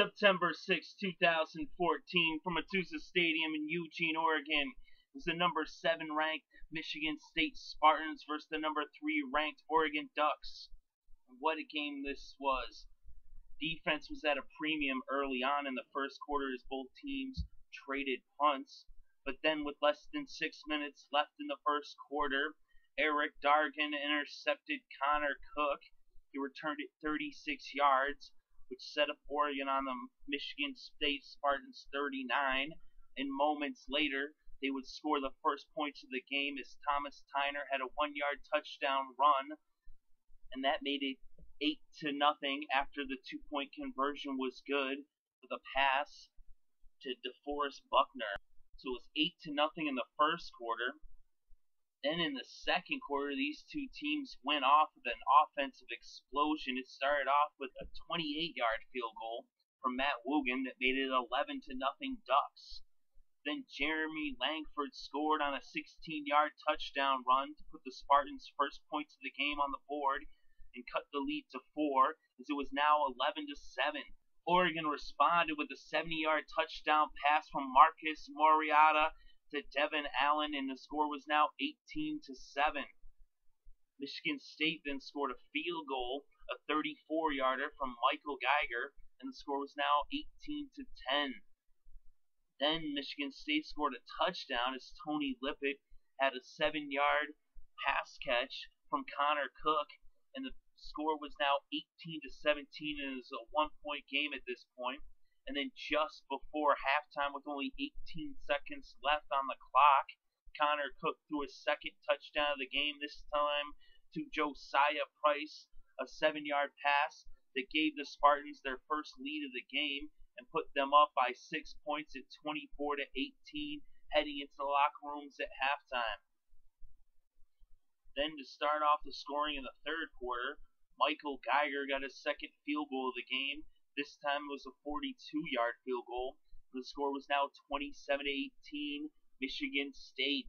September 6, 2014, from Autzen Stadium in Eugene, Oregon, was the number 7 ranked Michigan State Spartans versus the number 3 ranked Oregon Ducks. What a game this was. Defense was at a premium early on in the first quarter as both teams traded punts, but then with less than six minutes left in the first quarter, Erick Dargan intercepted Connor Cook. He returned it 36 yards which set up Oregon on the Michigan State Spartans 39. And moments later, they would score the first points of the game as Thomas Tyner had a one yard touchdown run, and that made it 8 to nothing after the two point conversion was good with a pass to DeForest Buckner. So it was 8 to nothing in the first quarter. Then in the second quarter, these two teams went off with an offensive explosion. It started off with a 28-yard field goal from Matt Wogan that made it 11 to nothing Ducks. Then Jeremy Langford scored on a 16-yard touchdown run to put the Spartans' first points of the game on the board and cut the lead to four, as it was now 11 to seven. Oregon responded with a 70-yard touchdown pass from Marcus Mariota to Devon Allen, and the score was now 18 to 7. Michigan State then scored a field goal, a 34 yarder from Michael Geiger, and the score was now 18 to 10. Then Michigan State scored a touchdown as Tony Lippett had a seven yard pass catch from Connor Cook, and the score was now 18 to 17, and it was a one point game at this point. And then just before halftime, with only 18 seconds left on the clock, Connor Cook threw his second touchdown of the game, this time to Josiah Price, a seven yard pass that gave the Spartans their first lead of the game and put them up by six points at 24 to 18, heading into the locker rooms at halftime. Then to start off the scoring in the third quarter, Michael Geiger got his second field goal of the game this time it was a 42 yard field goal. The score was now 27 18, Michigan State.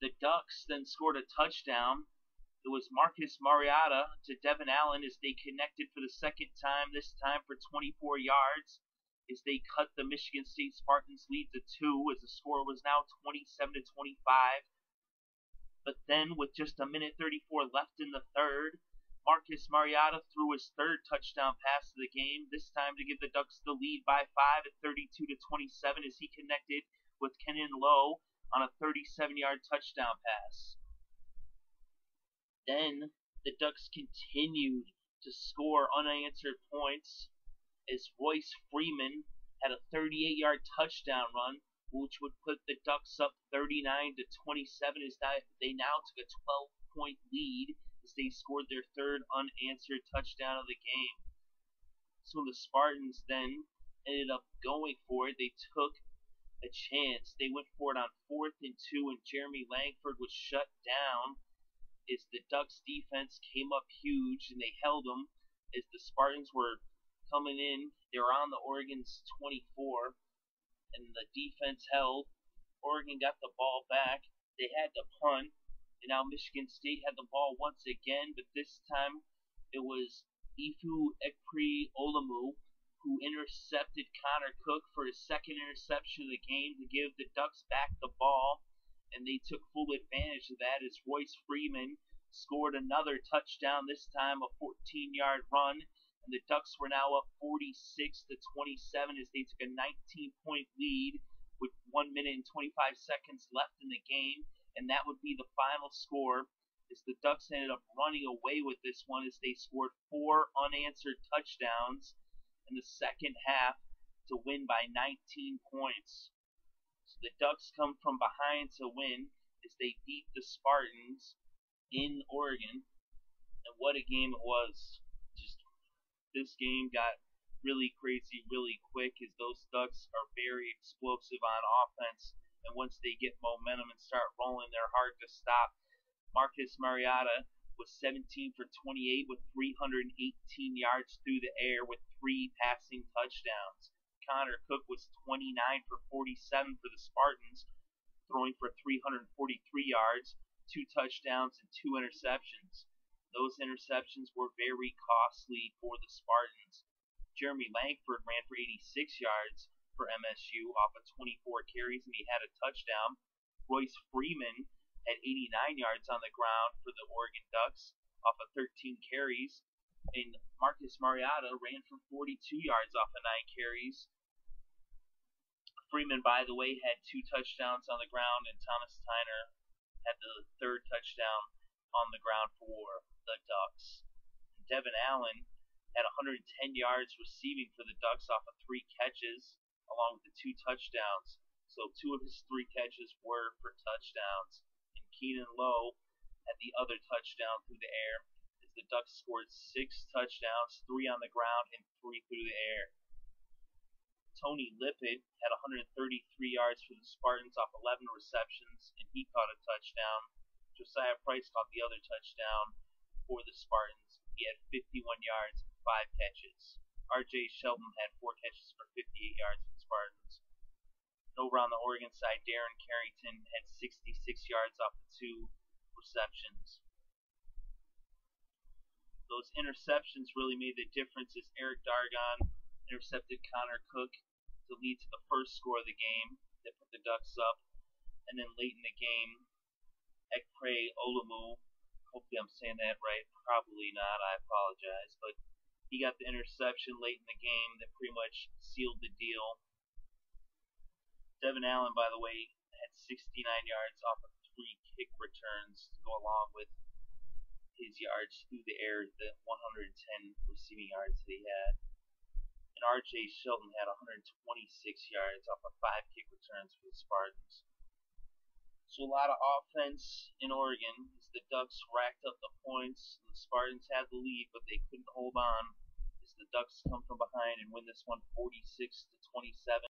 The Ducks then scored a touchdown. It was Marcus Mariota to Devon Allen as they connected for the second time, this time for 24 yards, as they cut the Michigan State Spartans lead to two, as the score was now 27 to 25. But then, with just a minute 34 left in the third, Marcus Mariota threw his third touchdown pass of the game, this time to give the Ducks the lead by five at 32 to 27 as he connected with Keanon Lowe on a 37-yard touchdown pass. Then the Ducks continued to score unanswered points as Royce Freeman had a 38-yard touchdown run, which would put the Ducks up 39 to 27 as they now took a 12-point lead they scored their third unanswered touchdown of the game. So the Spartans then ended up going for it. They took a chance. They went for it on fourth and two, and Jeremy Langford was shut down as the Ducks defense came up huge and they held them as the Spartans were coming in. They were on the Oregon's 24, and the defense held. Oregon got the ball back. They had to punt. And now Michigan State had the ball once again, but this time it was Ifo Ekpre Olomu who intercepted Connor Cook for his second interception of the game to give the Ducks back the ball. And they took full advantage of that as Royce Freeman scored another touchdown, this time a 14 yard run. And the Ducks were now up 46 to 27 as they took a 19 point lead with 1 minute and 25 seconds left in the game and that would be the final score. As the Ducks ended up running away with this one as they scored four unanswered touchdowns in the second half to win by 19 points. So the Ducks come from behind to win as they beat the Spartans in Oregon. And what a game it was. Just this game got really crazy really quick as those Ducks are very explosive on offense and once they get momentum and start rolling, they're hard to stop. Marcus Mariota was 17 for 28 with 318 yards through the air with three passing touchdowns. Connor Cook was 29 for 47 for the Spartans, throwing for 343 yards, two touchdowns, and two interceptions. Those interceptions were very costly for the Spartans. Jeremy Langford ran for 86 yards for MSU off of 24 carries, and he had a touchdown. Royce Freeman had 89 yards on the ground for the Oregon Ducks off of 13 carries. And Marcus Mariota ran for 42 yards off of 9 carries. Freeman, by the way, had two touchdowns on the ground, and Thomas Tyner had the third touchdown on the ground for the Ducks. Devon Allen had 110 yards receiving for the Ducks off of three catches, along with the two touchdowns. So two of his three catches were for touchdowns. And Keanon Lowe had the other touchdown through the air as the Ducks scored six touchdowns, three on the ground and three through the air. Tony Lippett had 133 yards for the Spartans off 11 receptions, and he caught a touchdown. Josiah Price caught the other touchdown for the Spartans. He had 51 yards and five catches. R.J. Shelton had four catches for 58 yards Spartans. Over on the Oregon side, Darren Carrington had 66 yards off the two receptions. Those interceptions really made the difference as Erick Dargan intercepted Connor Cook to lead to the first score of the game that put the Ducks up. And then late in the game, Ekpre Olomu, hopefully I'm saying that right, probably not, I apologize, but he got the interception late in the game that pretty much sealed the deal. Devon Allen, by the way, had 69 yards off of three kick returns to go along with his yards through the air, the 110 receiving yards that he had. And R.J. Shelton had 126 yards off of five kick returns for the Spartans. So a lot of offense in Oregon as the Ducks racked up the points. The Spartans had the lead, but they couldn't hold on as the Ducks come from behind and win this one 46 to 27.